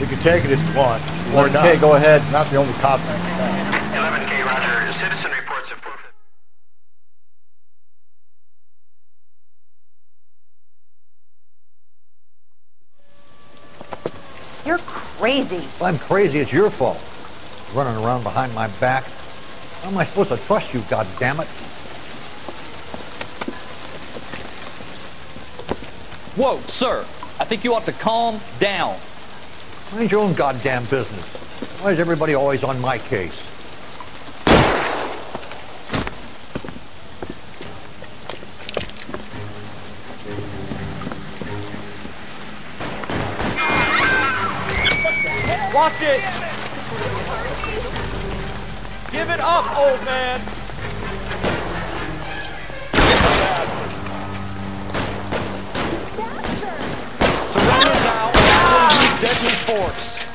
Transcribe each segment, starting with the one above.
We can take it if you want. Or 11K, not. go ahead. Not the only cop. in town. 11K, Roger. Citizen reports of proof. You're crazy. If I'm crazy, it's your fault. Running around behind my back. How am I supposed to trust you, God damn it? Whoa, sir. I think you ought to calm down. Mind your own goddamn business. Why is everybody always on my case? Watch it! Give it up, old man! Now will use deadly force.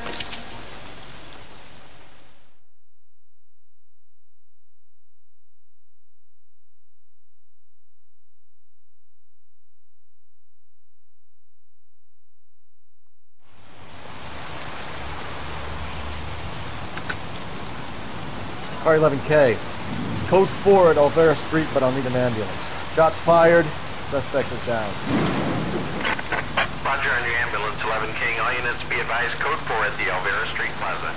Car 11K. Code 4 at Olvera Street, but I'll need an ambulance. Shots fired. Suspect is down. Roger 11 King. All units be advised, code 4 at the Olvera Street Plaza.